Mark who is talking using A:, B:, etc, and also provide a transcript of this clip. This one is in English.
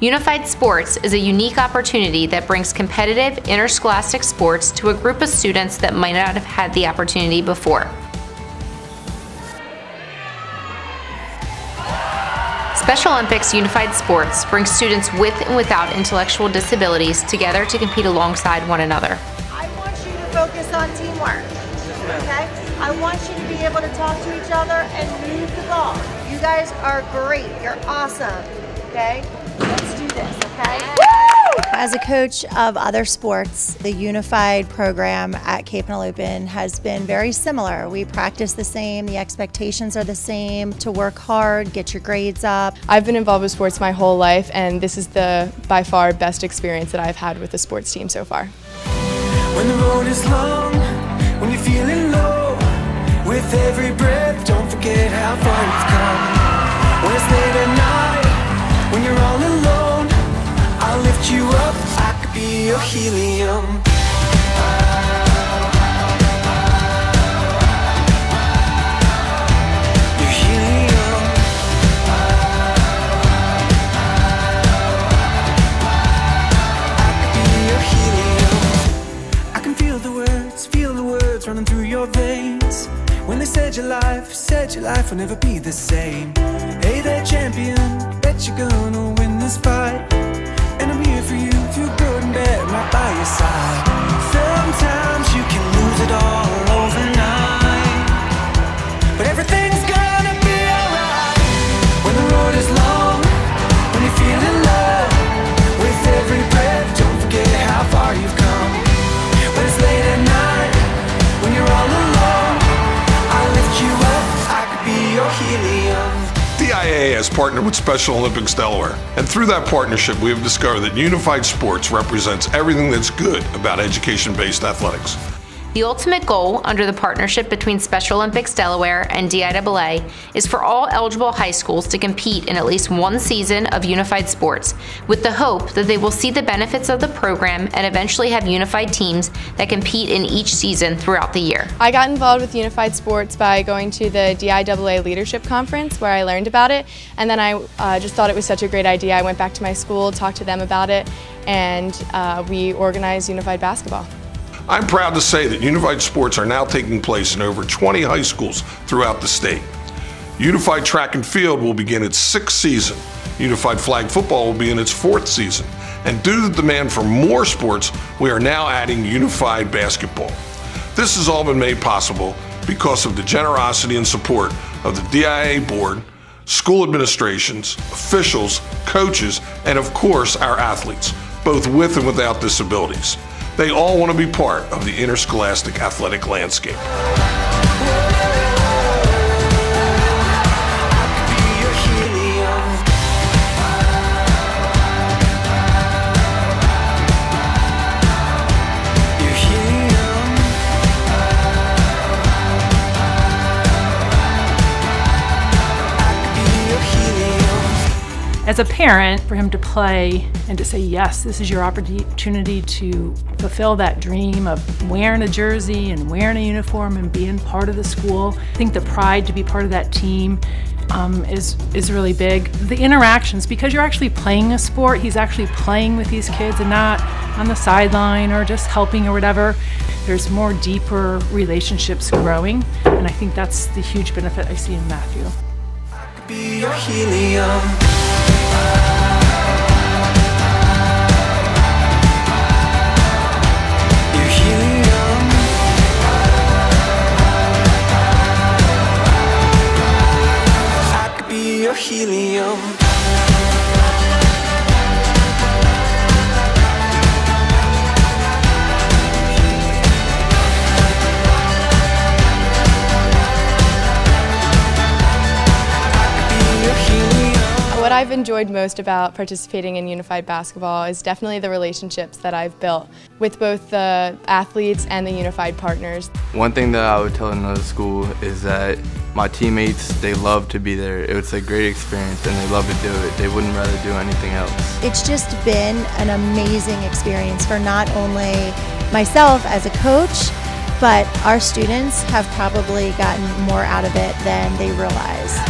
A: Unified Sports is a unique opportunity that brings competitive interscholastic sports to a group of students that might not have had the opportunity before. Special Olympics Unified Sports brings students with and without intellectual disabilities together to compete alongside one another.
B: I want you to focus on teamwork, okay? I want you to be able to talk to each other and move the ball. You guys are great. You're awesome, okay? Let's this, okay? As a coach of other sports, the unified program at Cape Henlopen has been very similar. We practice the same, the expectations are the same to work hard, get your grades up.
C: I've been involved with sports my whole life, and this is the by far best experience that I've had with the sports team so far. When the road is long, when you're feeling low, with every breath, don't forget how far you've come. The words feel the words running through your veins. When they said your life, said your life will never be the same. Hey there, champion, bet you're gonna win this fight. And I'm here for you good and
D: has partnered with Special Olympics Delaware, and through that partnership, we have discovered that Unified Sports represents everything that's good about education based athletics.
A: The ultimate goal under the partnership between Special Olympics Delaware and DIAA is for all eligible high schools to compete in at least one season of unified sports, with the hope that they will see the benefits of the program and eventually have unified teams that compete in each season throughout the year.
C: I got involved with Unified Sports by going to the DIAA Leadership Conference where I learned about it, and then I uh, just thought it was such a great idea. I went back to my school, talked to them about it, and uh, we organized Unified Basketball.
D: I'm proud to say that Unified Sports are now taking place in over 20 high schools throughout the state. Unified Track and Field will begin its sixth season. Unified Flag Football will be in its fourth season. And due to the demand for more sports, we are now adding Unified Basketball. This has all been made possible because of the generosity and support of the DIAA board, school administrations, officials, coaches, and of course our athletes, both with and without disabilities. They all want to be part of the interscholastic athletic landscape.
E: As a parent, for him to play and to say, yes, this is your opportunity to fulfill that dream of wearing a jersey and wearing a uniform and being part of the school. I think the pride to be part of that team um, is, is really big. The interactions, because you're actually playing a sport, he's actually playing with these kids and not on the sideline or just helping or whatever. There's more deeper relationships growing, and I think that's the huge benefit I see in Matthew.
C: What I've enjoyed most about participating in Unified Basketball is definitely the relationships that I've built with both the athletes and the Unified partners.
F: One thing that I would tell another school is that my teammates, they love to be there. It's a great experience and they love to do it. They wouldn't rather do anything else.
B: It's just been an amazing experience for not only myself as a coach, but our students have probably gotten more out of it than they realize.